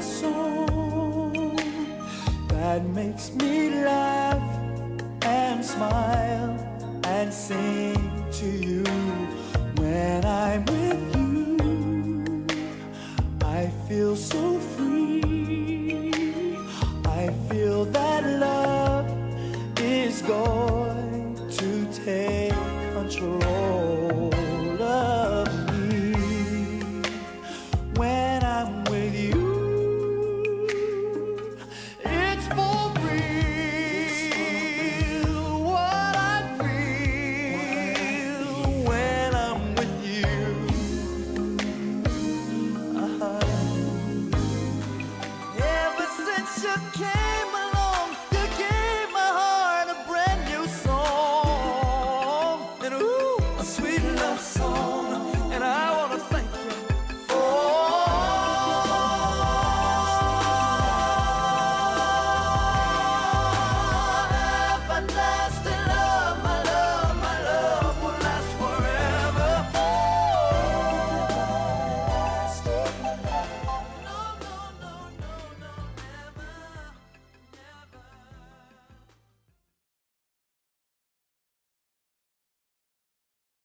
a that makes me laugh and smile and sing to you when I'm with you. I feel so free. I feel that love is going to take control. You came